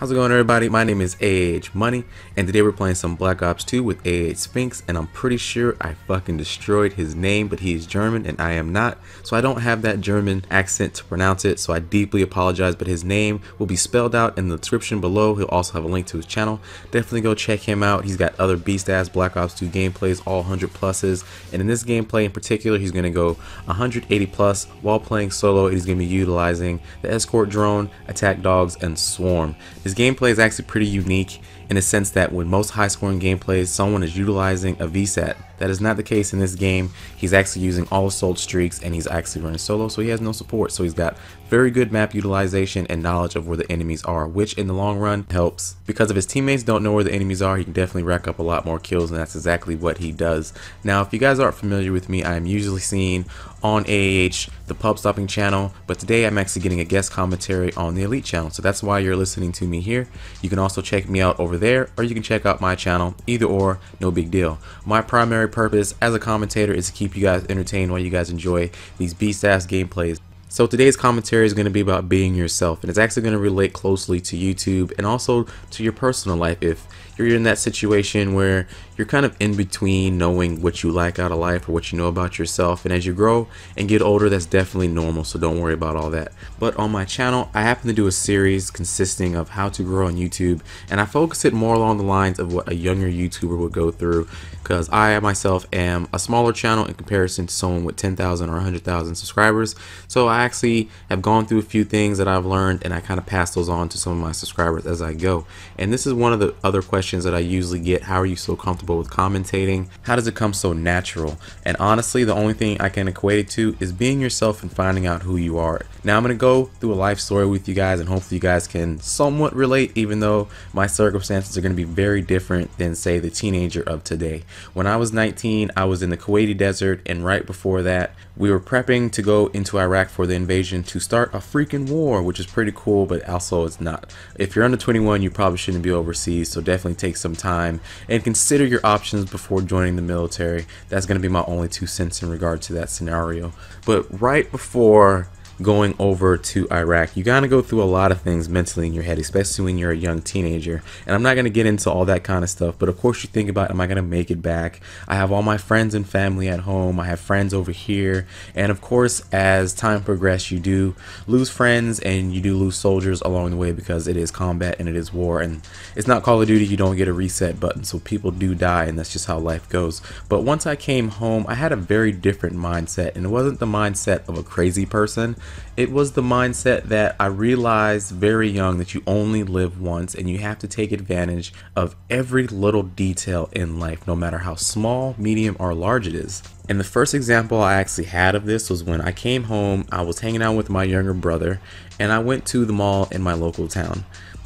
How's it going everybody? My name is AH Money and today we're playing some Black Ops 2 with AH Sphinx and I'm pretty sure I fucking destroyed his name but he's German and I am not so I don't have that German accent to pronounce it so I deeply apologize but his name will be spelled out in the description below. He'll also have a link to his channel. Definitely go check him out. He's got other beast ass Black Ops 2 gameplays all 100 pluses and in this gameplay in particular he's going to go 180 plus while playing solo. He's going to be utilizing the escort drone, attack dogs and swarm. His gameplay is actually pretty unique in the sense that when most high scoring gameplays, someone is utilizing a VSAT. That is not the case in this game. He's actually using all assault streaks and he's actually running solo, so he has no support. So he's got very good map utilization and knowledge of where the enemies are, which in the long run helps. Because if his teammates don't know where the enemies are, he can definitely rack up a lot more kills, and that's exactly what he does. Now, if you guys aren't familiar with me, I am usually seen on AH, the pubstomping channel, but today I'm actually getting a guest commentary on the Elite channel, so that's why you're listening to me here. You can also check me out over there, or you can check out my channel, either or, no big deal. My primary purpose as a commentator is to keep you guys entertained while you guys enjoy these beast-ass gameplays. So today's commentary is going to be about being yourself and it's actually going to relate closely to YouTube and also to your personal life. If you're in that situation where you're kind of in between knowing what you like out of life or what you know about yourself and as you grow and get older that's definitely normal so don't worry about all that. But on my channel I happen to do a series consisting of how to grow on YouTube and I focus it more along the lines of what a younger YouTuber would go through because I myself am a smaller channel in comparison to someone with 10,000 or 100,000 subscribers. So I actually have gone through a few things that I've learned and I kind of pass those on to some of my subscribers as I go and this is one of the other questions questions that I usually get. How are you so comfortable with commentating? How does it come so natural? And honestly, the only thing I can equate it to is being yourself and finding out who you are. Now I'm going to go through a life story with you guys and hopefully you guys can somewhat relate even though my circumstances are going to be very different than say the teenager of today. When I was 19, I was in the Kuwaiti desert and right before that, we were prepping to go into Iraq for the invasion to start a freaking war, which is pretty cool, but also it's not. If you're under 21, you probably shouldn't be overseas, so definitely take some time and consider your options before joining the military. That's going to be my only two cents in regard to that scenario. But right before going over to Iraq, you gotta go through a lot of things mentally in your head, especially when you're a young teenager. And I'm not gonna get into all that kind of stuff, but of course you think about, am I gonna make it back? I have all my friends and family at home. I have friends over here. And of course, as time progresses, you do lose friends and you do lose soldiers along the way because it is combat and it is war. And it's not Call of Duty, you don't get a reset button. So people do die and that's just how life goes. But once I came home, I had a very different mindset and it wasn't the mindset of a crazy person it was the mindset that I realized very young that you only live once and you have to take advantage of every little detail in life, no matter how small, medium, or large it is. And the first example I actually had of this was when I came home, I was hanging out with my younger brother, and I went to the mall in my local town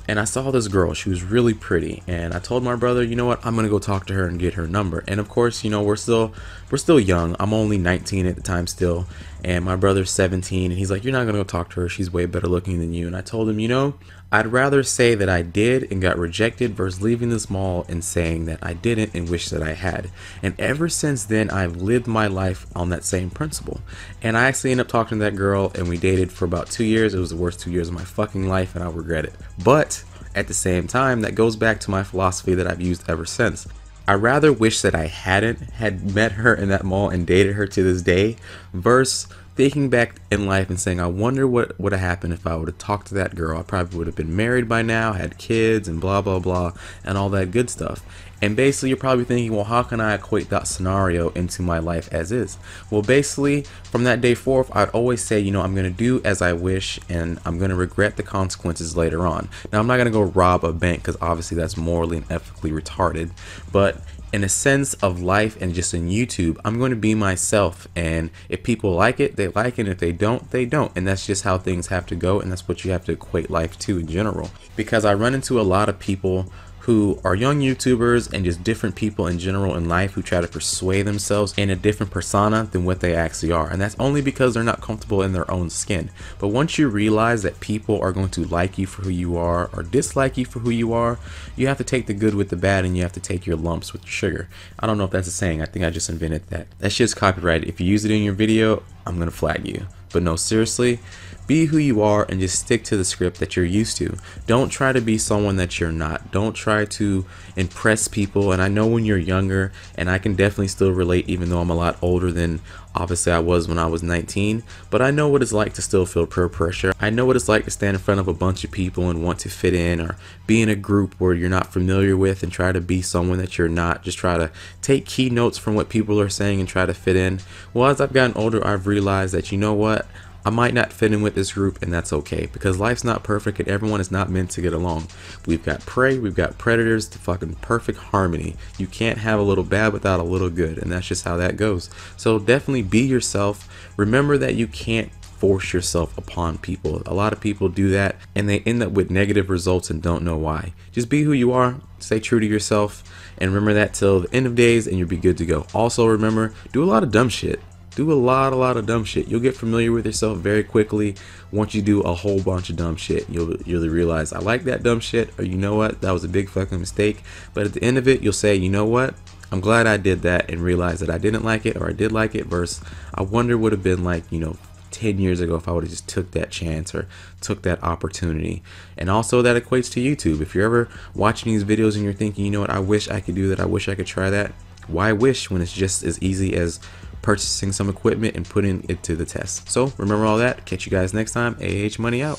and I saw this girl. She was really pretty, and I told my brother, you know what, I'm gonna go talk to her and get her number. And of course, you know, we're still we're still young. I'm only 19 at the time still, and my brother's 17, and he's like, you're not gonna go talk to her. She's way better looking than you. And I told him, you know, I'd rather say that I did and got rejected versus leaving this mall and saying that I didn't and wish that I had. And ever since then, I've lived my life on that same principle. And I actually ended up talking to that girl and we dated for about two years. It was the worst two years of my fucking life and I regret it. But at the same time, that goes back to my philosophy that I've used ever since. I rather wish that I hadn't had met her in that mall and dated her to this day versus thinking back in life and saying, I wonder what would have happened if I would have talked to that girl. I probably would have been married by now, had kids, and blah, blah, blah, and all that good stuff. And basically, you're probably thinking, well, how can I equate that scenario into my life as is? Well, basically, from that day forth, I'd always say, you know, I'm going to do as I wish and I'm going to regret the consequences later on. Now, I'm not going to go rob a bank because obviously that's morally and ethically retarded. But in a sense of life and just in YouTube, I'm going to be myself. And if people like it, they like it. If they don't, they don't. And that's just how things have to go. And that's what you have to equate life to in general. Because I run into a lot of people who are young YouTubers and just different people in general in life who try to persuade themselves in a different persona than what they actually are. And that's only because they're not comfortable in their own skin. But once you realize that people are going to like you for who you are or dislike you for who you are, you have to take the good with the bad and you have to take your lumps with your sugar. I don't know if that's a saying. I think I just invented that. That shit's copyrighted. If you use it in your video, I'm to flag you. But no, seriously, Be who you are and just stick to the script that you're used to. Don't try to be someone that you're not. Don't try to impress people. And I know when you're younger, and I can definitely still relate, even though I'm a lot older than obviously I was when I was 19, but I know what it's like to still feel peer pressure. I know what it's like to stand in front of a bunch of people and want to fit in or be in a group where you're not familiar with and try to be someone that you're not. Just try to take key notes from what people are saying and try to fit in. Well, as I've gotten older, I've realized that you know what? I might not fit in with this group and that's okay because life's not perfect and everyone is not meant to get along. We've got prey, we've got predators to fucking perfect harmony. You can't have a little bad without a little good and that's just how that goes. So definitely be yourself. Remember that you can't force yourself upon people. A lot of people do that and they end up with negative results and don't know why. Just be who you are, stay true to yourself, and remember that till the end of days and you'll be good to go. Also remember, do a lot of dumb shit do a lot a lot of dumb shit. You'll get familiar with yourself very quickly once you do a whole bunch of dumb shit. You'll you'll realize i like that dumb shit or you know what? That was a big fucking mistake. But at the end of it you'll say you know what? I'm glad i did that and realize that i didn't like it or i did like it versus i wonder would have been like you know 10 years ago if I would have just took that chance or took that opportunity. And also that equates to YouTube. If you're ever watching these videos and you're thinking, you know what, I wish I could do that, I wish I could try that. Why wish when it's just as easy as purchasing some equipment and putting it to the test. So remember all that. Catch you guys next time. AH Money out.